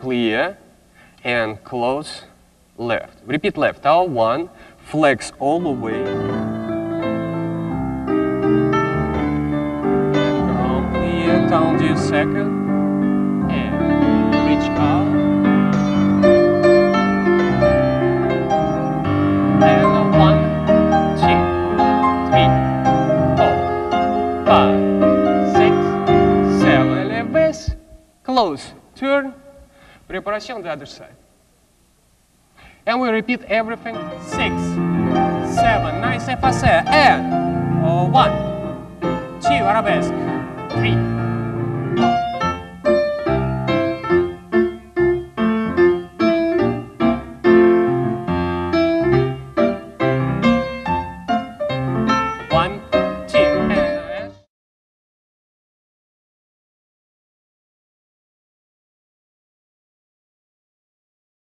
clear, and close left. Repeat left. Out one, flex all the way. And clear, down to second, and reach out. And one, two, three, four, five, six, seven, elevate, close, turn, preparation on the other side. And we repeat everything, six, seven, and fast, and uh, one, two, arabesque, three,